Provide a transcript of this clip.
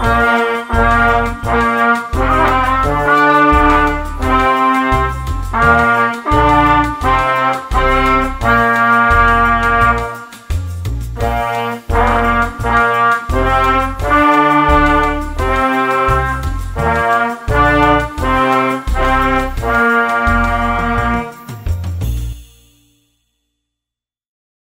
Uh...